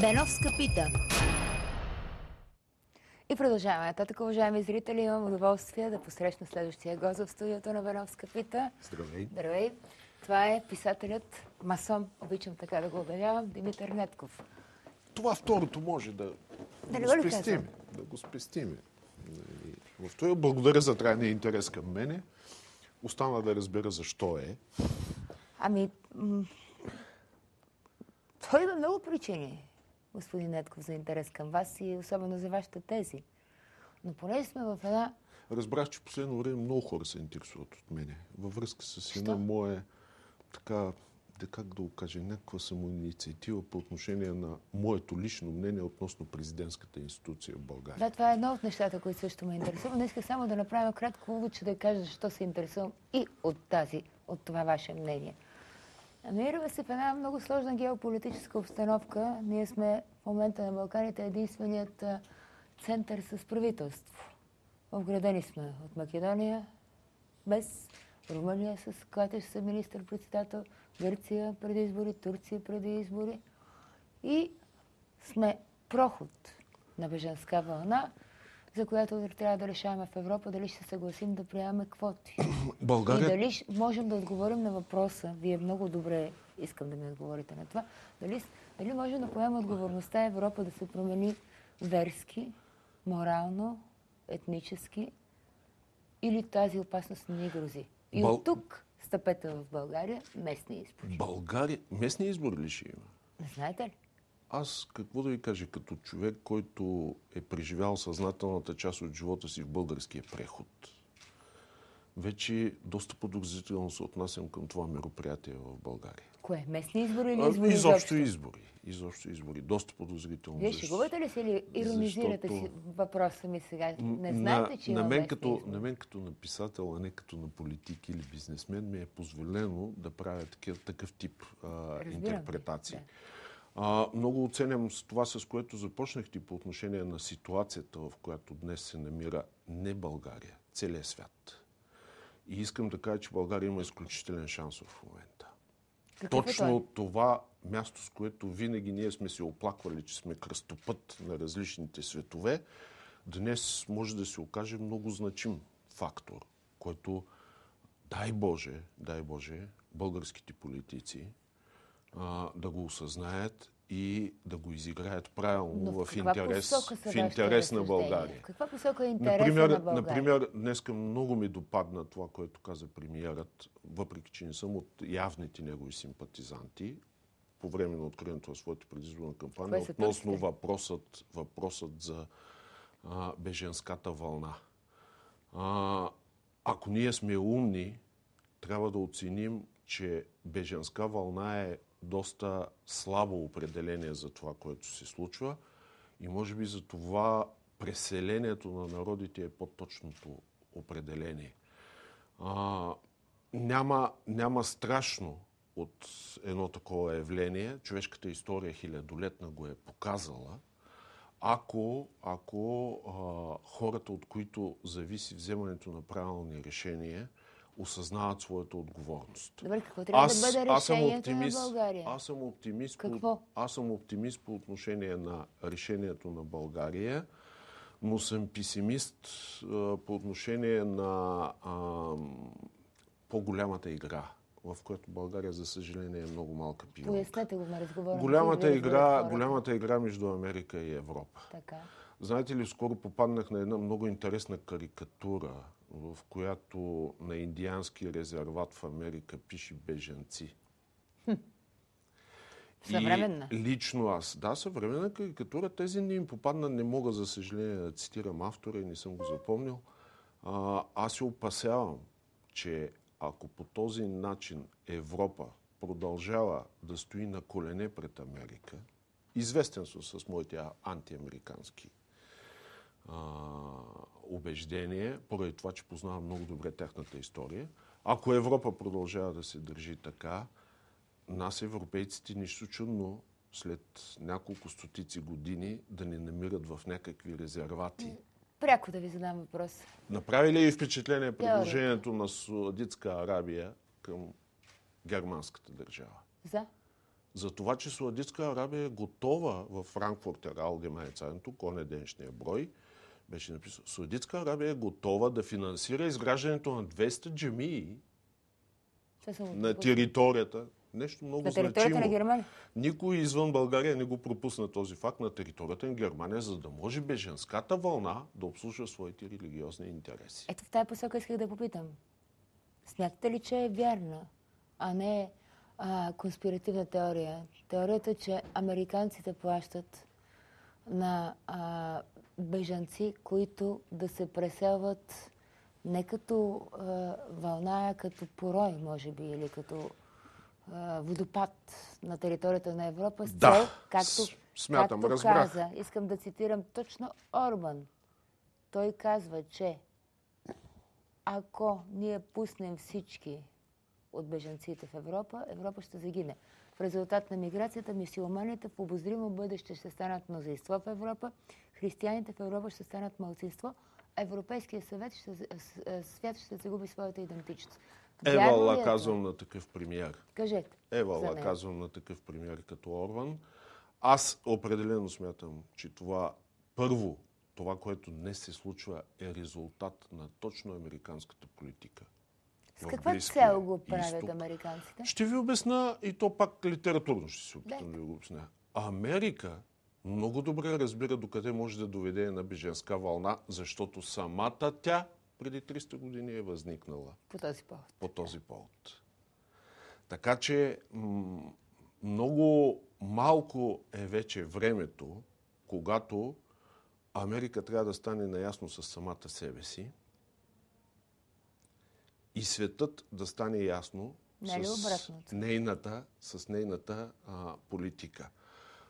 Беновска пита. И продължаваме нататък, уважаеми зрители. Имам удоволствие да посрещна следващия гост в студиото на Беновска пита. Здравей. Здравей. Това е писателят, масон, обичам така да го обявявам, Димитър Нетков. Това второто може да, Да го спестим. Да го спестим. В това благодаря за трайния интерес към мене. Остана да разбера защо е. Ами, м- той има много причини, господин Нетков, за интерес към вас и особено за вашите тези. Но понеже сме в една... Разбрах, че последно време много хора се интересуват от мене. Във връзка с едно мое, така, да как да го кажа, някаква самоинициатива по отношение на моето лично мнение относно президентската институция в България. Да, това е едно от нещата, които също ме интересува. Но исках само да направя кратко увод, че да кажа защо се интересувам и от тази, от това ваше мнение. Намираме се в една много сложна геополитическа обстановка. Ние сме в момента на Балканите единственият а, център с правителство. Обградени сме от Македония, без Румъния, с която ще са министър-председател, Гърция преди избори, Турция преди избори. И сме проход на беженска вълна, за която трябва да решаваме в Европа дали ще се съгласим да приемаме квоти. И България дали щ- можем да отговорим на въпроса, вие много добре искам да ми отговорите на това, дали, дали можем да поемем отговорността Европа да се промени верски, морално, етнически или тази опасност не ни грози. И Бъл- от тук стъпете в България местни избори. България... Местни избори ли ще има? Не знаете ли? Аз какво да ви кажа, като човек, който е преживял съзнателната част от живота си в българския преход, вече доста подозрително се отнасям към това мероприятие в България. Кое? Местни избори или избори изобщо избори. Изобщо избори. Доста подозрително. Вие шегувате ли се или иронизирате защото- въпроса ми сега? Не на, знаете, че има на, мен местни като, избори? на мен като на писател, а не като на политик или бизнесмен, ми е позволено да правя такъв, такъв тип а, интерпретации. да. А, много оценям с това, с което започнахте по отношение на ситуацията, в която днес се намира не България, целият свят. И искам да кажа, че България има изключителен шанс в момента. Е Точно той? това място, с което винаги ние сме се оплаквали, че сме кръстопът на различните светове, днес може да се окаже много значим фактор, който, дай Боже, дай Боже, българските политици а, да го осъзнаят и да го изиграят правилно Но в, каква интерес, в интерес на? България. В каква посока е интереса Например, на България? например, днеска много ми допадна това, което каза премиерът, въпреки че не съм от явните негови симпатизанти, по време на откриването на своята предизборна кампания, относно въпросът, въпросът за а, беженската вълна. А, ако ние сме умни, трябва да оценим, че беженска вълна е доста слабо определение за това, което се случва и може би за това преселението на народите е по-точното определение. А, няма, няма страшно от едно такова явление. Човешката история хилядолетна го е показала. Ако, ако а, хората, от които зависи вземането на правилни решения, осъзнават своята отговорност. Добре, какво трябва да бъде аз решението оптимист, на България? Аз съм оптимист. Какво? По, аз съм оптимист по отношение на решението на България, но съм песимист а, по отношение на а, по-голямата игра, в която България, за съжаление, е много малка пионка. Пояснете го на разговора. Голямата игра, голямата игра между Америка и Европа. Така. Знаете ли, скоро попаднах на една много интересна карикатура, в която на индиански резерват в Америка пише беженци. Съвременна. И лично аз. Да, съвременна карикатура. Тези не им попадна, не мога за съжаление да цитирам автора и не съм го запомнил. А, аз се опасявам, че ако по този начин Европа продължава да стои на колене пред Америка, известен съм с моите антиамерикански а, убеждения, поради това, че познавам много добре тяхната история. Ако Европа продължава да се държи така, нас, европейците, нищо чудно след няколко стотици години да ни намират в някакви резервати. Пряко да ви задам въпрос. Направи ли ви впечатление предложението на Саудитска Арабия към германската държава? За? за това, че Саудитска Арабия е готова в Франкфуртер Zeitung, коне днешния брой, беше написано, Саудитска Арабия е готова да финансира изграждането на 200 джамии на територията. Нещо много на територията значимо. на Германия. Никой извън България не го пропусна този факт на територията на Германия, за да може беженската вълна да обслужва своите религиозни интереси. Ето в тази посока исках да попитам. Смятате ли, че е вярна, а не а, конспиративна теория? Теорията, че американците плащат на а, бежанци, които да се преселват не като а, вълна, а като порой, може би, или като а, водопад на територията на Европа с Да, цел, както, с- смятам, както разбрах. каза, искам да цитирам точно Орбан. Той казва, че ако ние пуснем всички от бежанците в Европа, Европа ще загине. В резултат на миграцията, мисиоманите в обозримо бъдеще ще станат мнозинство в Европа, християните в Европа ще станат малцинство, Европейския съвет ще, свят ще загуби своята идентичност. Евала е казвам на такъв премиер. Кажете. Евала казвам на такъв премиер като Орбан. Аз определено смятам, че това първо, това, което днес се случва, е резултат на точно американската политика. С каква цел го правят изток. американците? Ще ви обясна и то пак литературно ще се опитам да ви го обясня. Америка много добре разбира докъде може да доведе една беженска вълна, защото самата тя преди 300 години е възникнала По този повод. по този повод. Така че м- много малко е вече времето, когато Америка трябва да стане наясно с самата себе си и светът да стане ясно Не е с нейната, с нейната а, политика.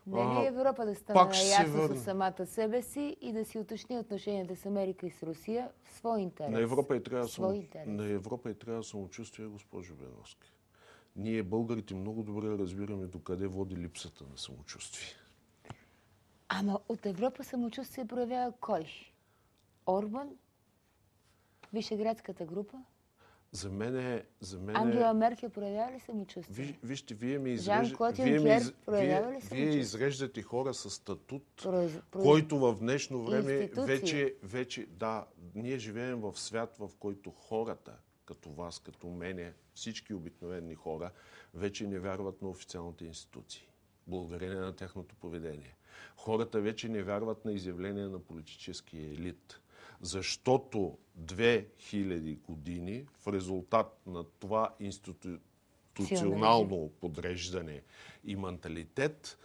Не ли А, Европа да стане наясно с самата себе си и да си уточни отношенията с Америка и с Русия в свой интерес? На Европа и трябва, само, на Европа и трябва самочувствие, госпожо Беновска. Ние, българите, много добре разбираме докъде води липсата на самочувствие. Ама от Европа самочувствие проявява кой? Орбан? Вишеградската група? За мен е... За мен Ангела. Меркел проявява ли самочувствие? Виж, вижте, вие ми изреждате... Вие, ми из... вие, вие изреждате хора с статут, Произ- произ- който в днешно време Институции. вече, вече... Да, ние живеем в свят, в който хората, като вас, като мене, всички обикновени хора, вече не вярват на официалните институции. Благодарение на тяхното поведение. Хората вече не вярват на изявления на политическия елит. Защото 2000 години в резултат на това институционално подреждане и менталитет,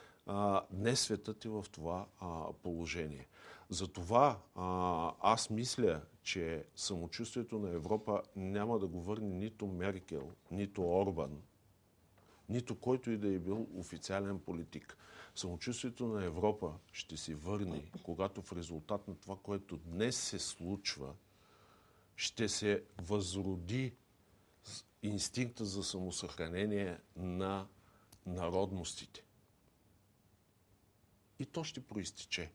днес светът е в това положение. Затова аз мисля, че самочувствието на Европа няма да го върне нито Меркел, нито Орбан, нито който и да е бил официален политик. Самочувствието на Европа ще се върне, когато в резултат на това, което днес се случва, ще се възроди инстинкта за самосъхранение на народностите. И то ще проистече.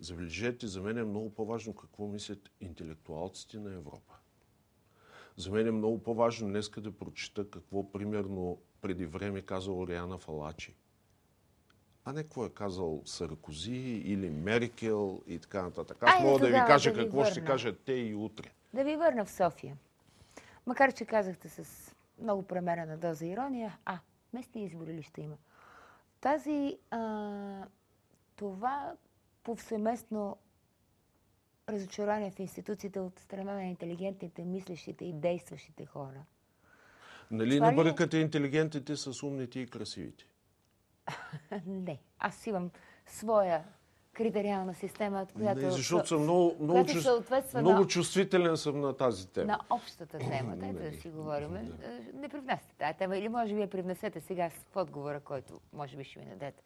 Забележете, за мен е много по-важно какво мислят интелектуалците на Европа. За мен е много по-важно днеска да прочита какво, примерно, преди време казал Ориана Фалачи. А не какво е казал Саркози или Меркел и така нататък. Аз мога да ви кажа да ви какво ще върна. кажат те и утре. Да ви върна в София. Макар, че казахте с много премерена доза ирония, а, местни избори ли ще има? Тази, а, това повсеместно разочарование в институциите от страна на интелигентните, мислещите и действащите хора. Нали Това ли е? набъркате интелигентите с умните и красивите? Не, аз имам своя критериална система, която, Не, защото съм много, много, чувс- съответства много на чувствителен съм на тази тема. на общата тема. Дайте да си говорим. Е, Не привнасяте тази тема. Или може вие привнесете сега в отговора, който може би ще ми дадете.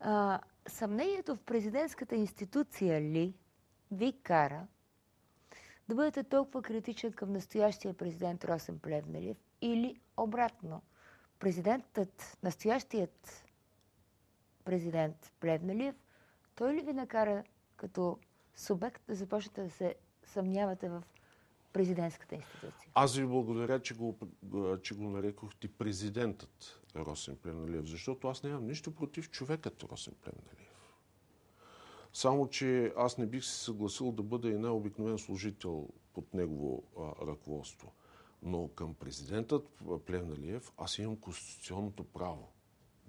А, съмнението в президентската институция ли ви кара да бъдете толкова критичен към настоящия президент Росен Плевнелиев или обратно? Президентът, настоящият президент Плевнелиев, той ли ви накара като субект да започнете да се съмнявате в президентската институция. Аз ви благодаря, че го, че го нарекохте президентът Росен Плевналиев, защото аз нямам нищо против човекът Росен Плевналиев. Само, че аз не бих се съгласил да бъда и най-обикновен служител под негово а, ръководство. Но към президентът Плевналиев аз имам конституционното право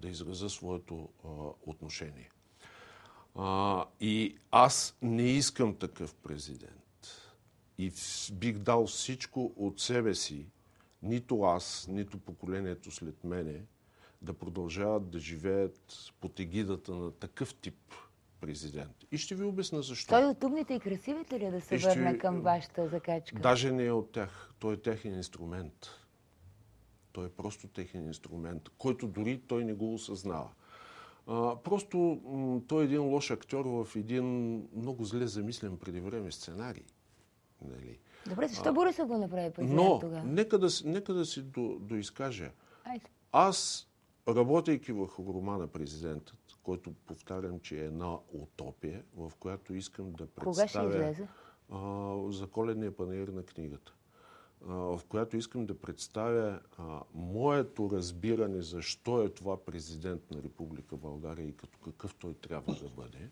да изразя своето а, отношение. А, и аз не искам такъв президент. И бих дал всичко от себе си, нито аз, нито поколението след мене, да продължават да живеят под егидата на такъв тип президент. И ще ви обясна защо. Той от умните и красивите ли е да се ще... върне към вашата закачка? Даже не е от тях. Той е техен инструмент. Той е просто техен инструмент, който дори той не го осъзнава. А, просто той е един лош актьор в един много зле замислен преди време сценарий. Нали? Добре, защо Борисов го направи президент Но, тогава? нека да, нека да си до, доизкажа. Айде. Аз, работейки върху романа Президентът, който повтарям, че е една утопия, в която искам да представя... Кога ще излезе? А, за коледния панер на книгата в която искам да представя а, моето разбиране защо е това президент на Република България и като какъв той трябва да бъде.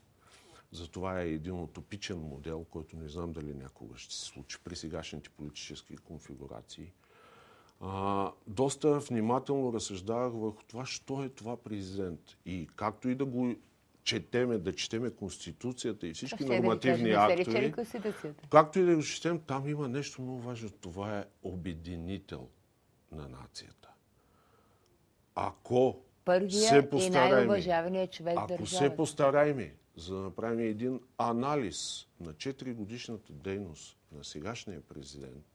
Затова е един утопичен модел, който не знам дали някога ще се случи при сегашните политически конфигурации. А, доста внимателно разсъждавах върху това, що е това президент. И както и да го четеме, да четеме Конституцията и всички Ще нормативни да ви актове. Както и да го четем, там има нещо много важно. Това е обединител на нацията. Ако Първия се и постарайме, най-уважаваният човек ако държавата. се постарайме за да направим един анализ на 4 годишната дейност на сегашния президент,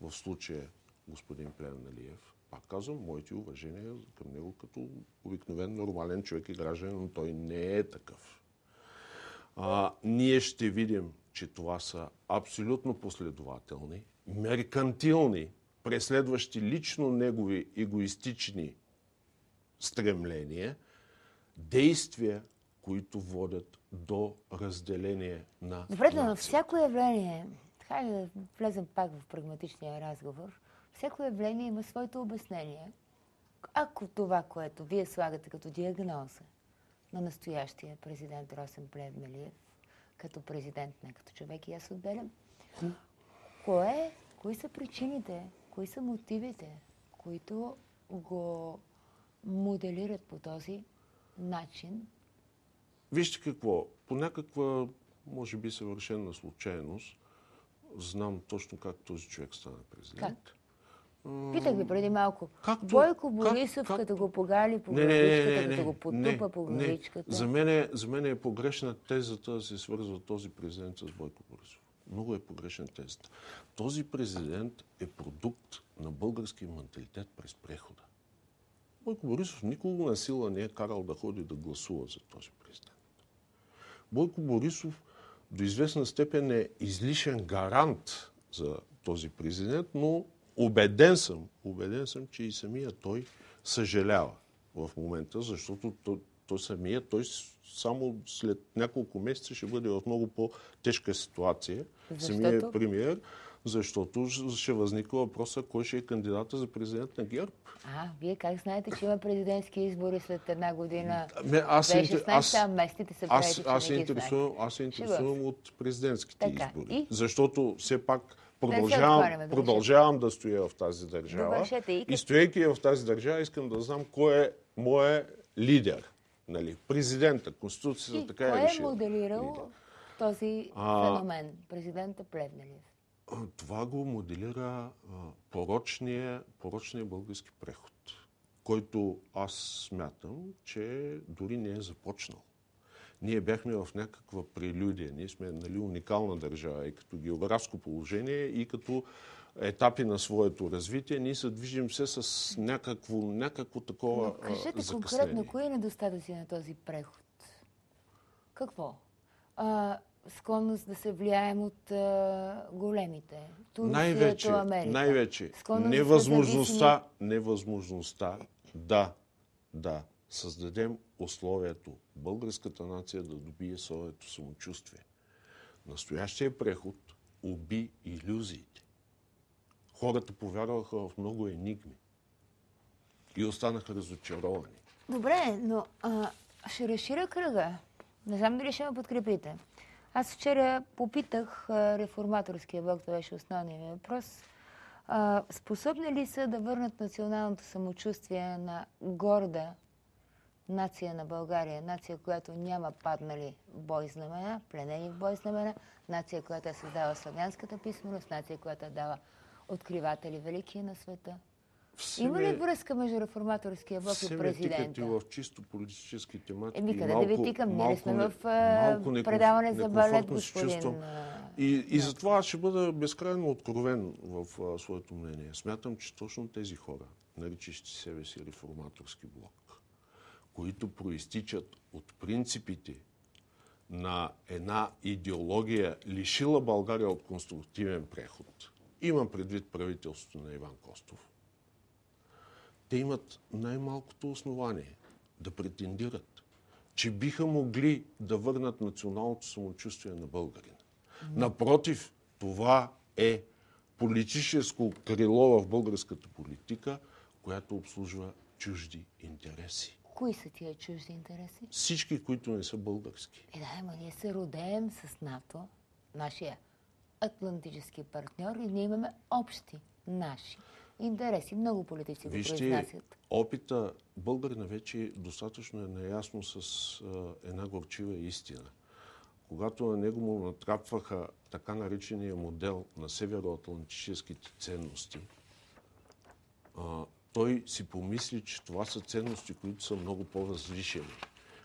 в случая господин Плевналиев, пак казвам, моите уважения към него като обикновен нормален човек и гражданин, но той не е такъв. А, ние ще видим, че това са абсолютно последователни, меркантилни, преследващи лично негови егоистични стремления, действия, които водят до разделение на Добре, но на всяко явление, хайде да влезем пак в прагматичния разговор, всяко явление има своето обяснение. Ако това, което вие слагате като диагноза на настоящия президент Росен Плевнелиев, като президент, не като човек, и аз отделям, кое, кои са причините, кои са мотивите, които го моделират по този начин Вижте какво, по някаква, може би, съвършена случайност, знам точно как този човек стана президент. Как? Питах ви преди малко. Както- Бойко Борисов, как- като го погали по главичката, като го потупа по главичката. За мен, е, за мен е погрешна тезата да се свързва този президент с Бойко Борисов. Много е погрешна тезата. Този президент е продукт на българския менталитет през прехода. Бойко Борисов никога на сила не е карал да ходи да гласува за този президент. Бойко Борисов до известна степен е излишен гарант за този президент, но убеден съм, убеден съм, че и самия той съжалява в момента, защото той, той самия, той само след няколко месеца ще бъде в много по-тежка ситуация. Защото? Самият премиер, защото ще възниква въпроса кой ще е кандидата за президент на ГЕРБ. А, вие как знаете, че има президентски избори след една година? Ме, аз, се интер- 2016, а местните са аз, че аз, се не интересувам, аз се интересувам от президентските Така, избори. и? Защото все пак продължавам, продължавам да стоя в тази държава. И стоейки в тази държава, искам да знам кой е моят лидер. Нали? Президента, Конституцията И така кой е е решила. моделирал този А- феномен? Президента Плевнелиев. А, Това го моделира порочния, порочния български преход, който аз смятам, че дори не е започнал. Ние бяхме в някаква прелюдия. Ние сме нали, уникална държава и като географско положение, и като етапи на своето развитие. Ние се движим се с някакво, някакво такова Но кажете закъснение. конкретно, кои е недостатъци на този преход? Какво? А, склонност да се влияем от а, големите. Турция, най-вече, Америка. най-вече Склонност да сме невъзможността, невъзможността да, да създадем условието българската нация да добие своето самочувствие. Настоящия преход уби иллюзиите. Хората повярваха в много енигми и останаха разочаровани. Добре, но а, ще разширя кръга. Не знам дали ще ме подкрепите. Аз вчера попитах реформаторския блок, това беше основният ми въпрос. А, способни ли са да върнат националното самочувствие на горда нация на България, нация, която няма паднали в бой знамена, пленени в бой знамена, нация, която е създава славянската писменост, нация, която е дава откриватели велики на света. Все Има ли връзка между реформаторския блок и президента? в чисто политически тематики. Еми, къде да ви тикам? Ние сме не- в малко некомф- предаване за балет, господин. а, И, и затова ще бъда безкрайно откровен в а, своето мнение. Смятам, че точно тези хора, наричащи себе си реформаторски блок, които проистичат от принципите на една идеология, лишила България от конструктивен преход. Имам предвид правителството на Иван Костов. Те имат най-малкото основание да претендират, че биха могли да върнат националното самочувствие на българина. Напротив, това е политическо крило в българската политика, която обслужва чужди интереси. Кои са тия чужди интереси? Всички, които не са български. Е, да, ама ние се родеем с НАТО, нашия атлантически партньор и ние имаме общи наши интереси. Много политици го Вижте, произнасят. опита българина вече достатъчно е наясно с а, една горчива истина. Когато на него му натрапваха така наречения модел на североатлантическите ценности, а, той си помисли, че това са ценности, които са много по-възвишени.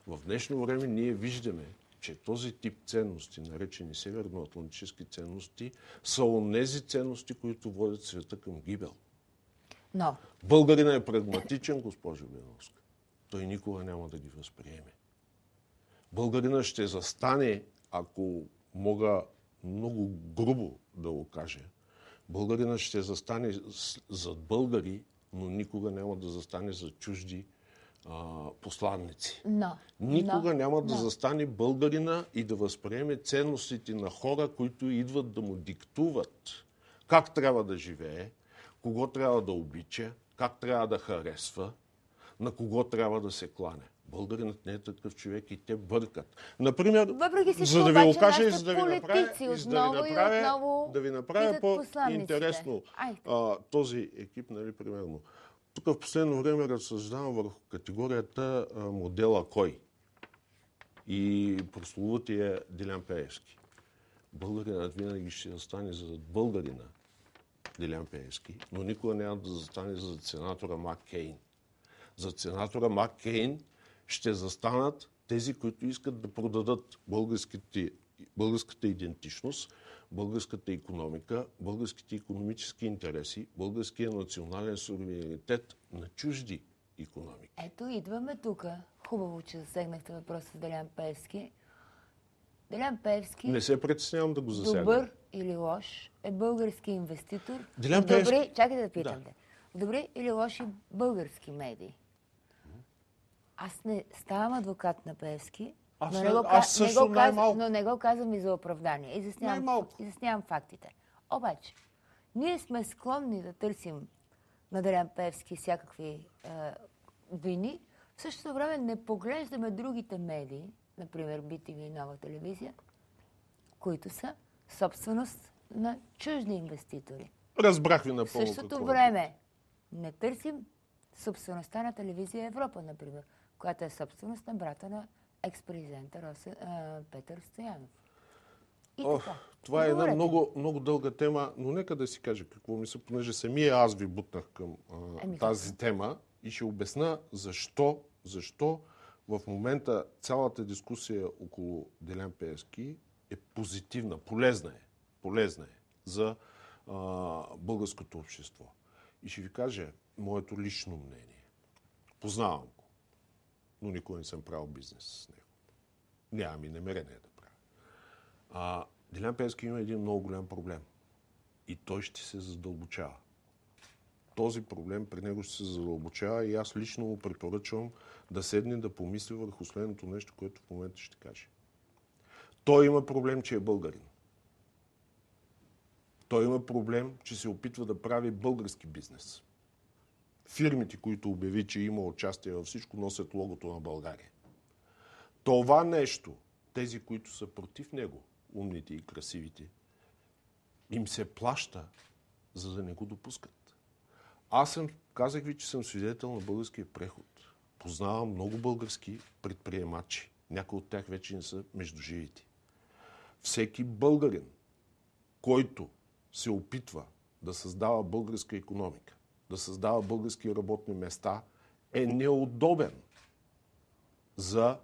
В днешно време ние виждаме, че този тип ценности, наречени северноатлантически ценности, са онези ценности, които водят света към гибел. Но, Българина е прагматичен, госпожо Беновска. Той никога няма да ги възприеме. Българина ще застане, ако мога много грубо да го кажа, българина ще застане зад българи, но никога няма да застане за чужди а, посланници. но, Никога но, няма да но. застане българина и да възприеме ценностите на хора, които идват да му диктуват как трябва да живее, кого трябва да обича, как трябва да харесва, на кого трябва да се кланя. Българинът не е такъв човек и те бъркат. Например, Въпреки за да ви го кажа и за да ви направя, за да ви направя, да ви направя по-интересно този екип, нали, примерно. Тук в последно време разсъждавам върху категорията а, модела кой и прословутия Дилян Пеевски. Българинът винаги ще застане за българина Дилян Пеевски, но никога няма да застане за сенатора Мак Кейн. За сенатора Мак Кейн ще застанат тези, които искат да продадат българската идентичност, българската економика, българските економически интереси, българския национален суверенитет на чужди економики. Ето, идваме тук. Хубаво, че засегнахте въпроса с Делян Певски. Делян Певски, Не се притеснявам да го засягам. добър или лош, е български инвеститор. Делян добри, Пеевски- чакайте да питам Да. добри или лоши български медии. Аз не ставам адвокат на Певски, Аз но, не- го, аз ка- не също го казвам, но не го казвам и за оправдание. Изяснявам, изяснявам фактите. Обаче, ние сме склонни да търсим на Делян Певски всякакви е, вини. В същото време не поглеждаме другите медии, например BTV и Нова телевизия, които са собственост на чужди инвеститори. Разбрах ви В напълно същото какво е. време не търсим собствеността на телевизия Европа, например, която е собственост на брата на екс-президента Росен, а, Петър Стоянов. И Ох, така. това е една много, много дълга тема, но нека да си кажа какво мисля, понеже самия аз ви бутнах към а, Ами, тази тема и ще обясна защо, защо в момента цялата дискусия около Делян Пеевски е позитивна, полезна е, полезна е за а, българското общество. И ще ви кажа моето лично мнение. Познавам го, но никога не съм правил бизнес с него. Нямам и намерение да правя. А, Делян Пеевски има един много голям проблем. И той ще се задълбочава. Този проблем при него ще се задълбочава и аз лично му препоръчвам да седне да помисли върху следното нещо, което в момента ще каже. Той има проблем, че е българин. Той има проблем, че се опитва да прави български бизнес. Фирмите, които обяви, че има участие във всичко, носят логото на България. Това нещо, тези, които са против него, умните и красивите, им се плаща, за да не го допускат. Аз съм, казах ви, че съм свидетел на българския преход. Познавам много български предприемачи. Някои от тях вече не са между живите. Всеки българин, който се опитва да създава българска економика, да създава български работни места, е неудобен за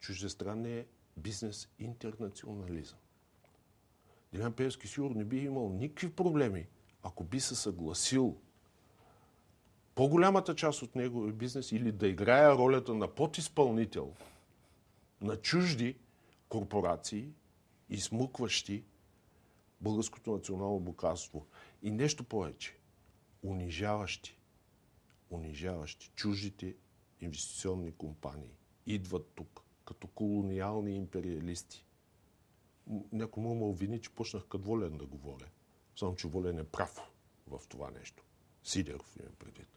чуждестранния бизнес интернационализъм. Делян Певски сигурно не би имал никакви проблеми, ако би се съгласил по-голямата част от неговия бизнес или да играе ролята на подизпълнител на чужди корпорации, измукващи българското национално богатство. И нещо повече. Унижаващи. Унижаващи. Чуждите инвестиционни компании идват тук като колониални империалисти. Някой му ме обвини, че почнах като Волен да говоря. Само, че Волен е прав в това нещо. Сидеров има предвид.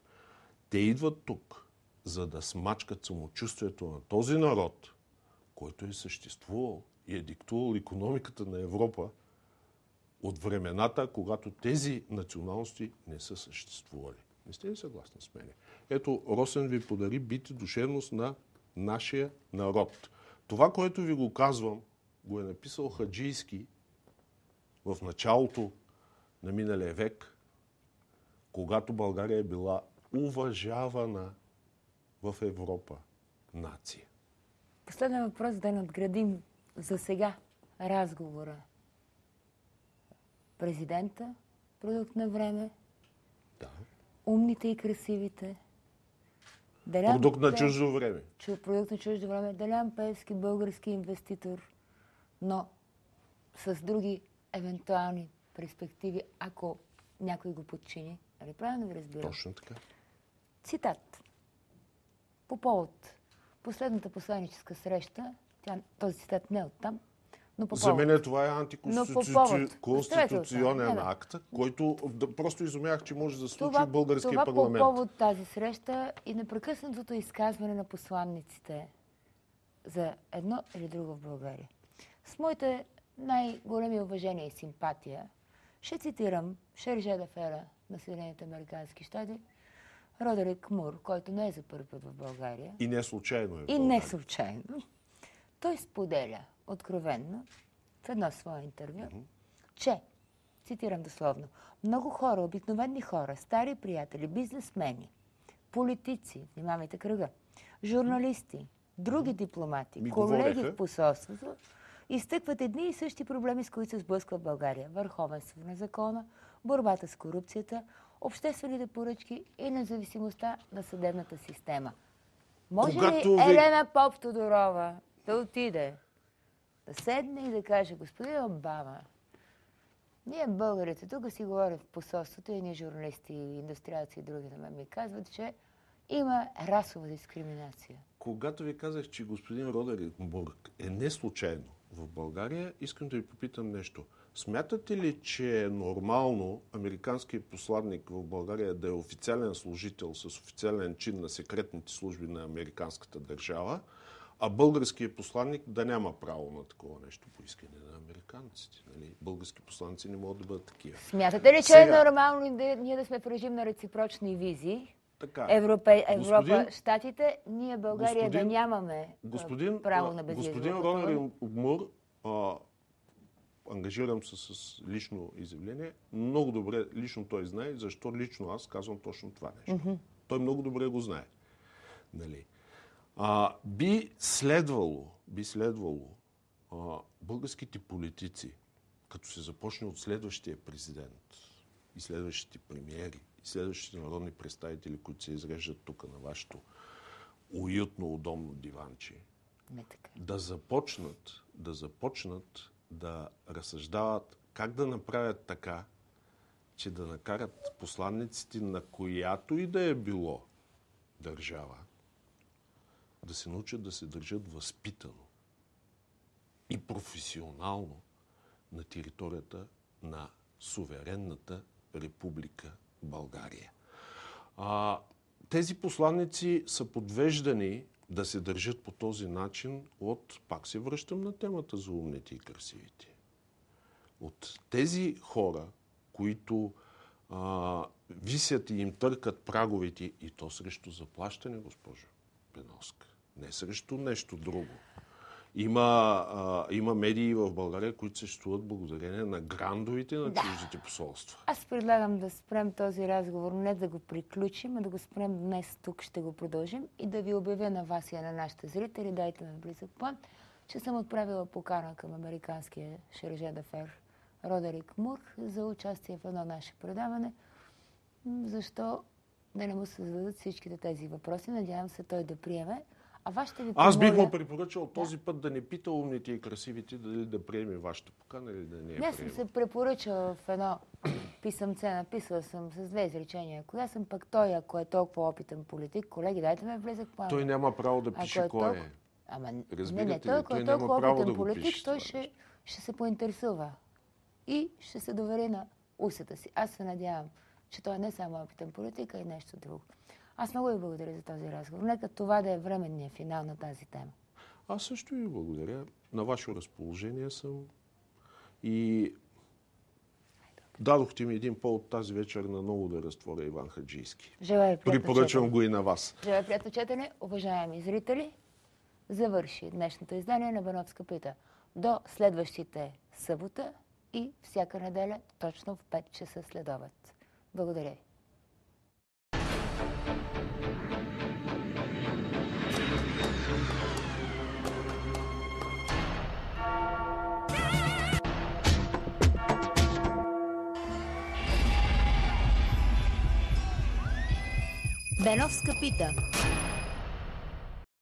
Те идват тук, за да смачкат самочувствието на този народ, който е съществувал и е диктувал економиката на Европа от времената, когато тези националности не са съществували. Не сте ли съгласни с мене? Ето, Росен ви подари бити душевност на нашия народ. Това, което ви го казвам, го е написал Хаджийски в началото на миналия век, когато България е била уважавана в Европа нация. Последен въпрос да надградим за сега разговора. Президента, продукт на време, Да. умните и красивите. Делян Продукт на чуждо време. Чу- Продукт на чуждо време. Делян Певски, български инвеститор, но с други евентуални перспективи, ако някой го подчини. Нали правилно ви разбирам? Точно така. Цитат. По повод последната посланическа среща, тя, този цитат не е оттам, но по За мен това е Но по антиконституционен акт, който да, просто изумях, че може да се случи това, в българския това парламент. по повод тази среща и непрекъснатото изказване на посланниците за едно или друго в България. С моите най-големи уважения и симпатия ще цитирам Шерже Дафера на Съединените Американски щати, Родерик Мур, който не е за първи път в България. И не случайно е. И не случайно. Той споделя откровенно в едно свое интервю, че, цитирам дословно, много хора, обикновени хора, стари приятели, бизнесмени, политици, внимавайте кръга, журналисти, други дипломати, Ми колеги говореха. в посолството, изтъкват едни и същи проблеми, с които се сблъсква България. Върховенство на закона, борбата с корупцията, обществените поръчки и независимостта на съдебната система. Може Когато ли ви- Елена Поп Тодорова да отиде, да седне и да каже, господин Обама, ние българите тук си говорим в посолството и ние журналисти, и индустриалци и други на ми казват, че има расова дискриминация. Когато ви казах, че господин Родерикбург е не случайно в България, искам да ви попитам нещо. Смятате ли, че е нормално американският посланник в България да е официален служител с официален чин на секретните служби на американската държава, а българският посланник да няма право на такова нещо по искане на американците? Нали? Български посланници не могат да бъдат такива. Смятате ли, че Сега. е нормално да, ние да сме в режим на реципрочни визи? Така. Европе, Европа, Господин- Штатите, ние България да господин- нямаме а, Господин, право на безвизово господин. Ронер Мур, а, ангажирам се с лично изявление, много добре лично той знае, защо лично аз казвам точно това нещо. Той много добре го знае. Нали? А, би следвало, би следвало а, българските политици, като се започне от следващия президент и следващите премиери, и следващите народни представители, които се изреждат тук на вашето уютно, удобно диванче, да започнат, да започнат да разсъждават как да направят така, че да накарат посланниците на която и да е било държава, да се научат да се държат възпитано и професионално на територията на суверенната република България. А, тези посланници са подвеждани да се държат по този начин от, пак се връщам на темата за умните и красивите, от тези хора, които а, висят и им търкат праговете и то срещу заплащане, госпожо Пеновска. Не срещу нещо друго. Има, а, има медии в България, които съществуват благодарение на грандовите на Да. чуждите посолства. Аз предлагам да спрем този разговор, не да го приключим, а да го спрем днес, тук ще го продължим и да ви обявя на вас и на нашите зрители, дайте ми близък план, че съм отправила покана към американския шерже д'афер Родерик Мур за участие в едно наше предаване. Защо да не му се зададат всичките тези въпроси? Надявам се той да приеме. А вас ще ви Аз бих му препоръчал този път да не пита умните и красивите дали да приеме вашата покана или да не я Не, съм се препоръчала в едно писъмце, написала съм с две изречения. Коя съм пък той, ако е толкова опитен политик? Колеги, дайте ме влизък план. Той няма право да Ако пише е кой е. Ама не, Разбирате не, ли? той, ако е толкова опитен да политик, пише той това ще, ще се поинтересува и ще се довери на усата си. Аз се надявам, че той е не само опитен политик, а и нещо друго. Аз много ви благодаря за този разговор. Нека това да е временният финал на тази тема. Аз също ви благодаря. На ваше разположение съм. И дадохте ми един повод тази вечер на ново да разтворя Иван Хаджийски. Желая приятно Препоръчвам четене. го и на вас. Желая приятно четене, уважаеми зрители. Завърши днешното издание на Бановска пита. До следващите събота и всяка неделя, точно в 5 часа след обед. Благодаря ви. Беновска пита.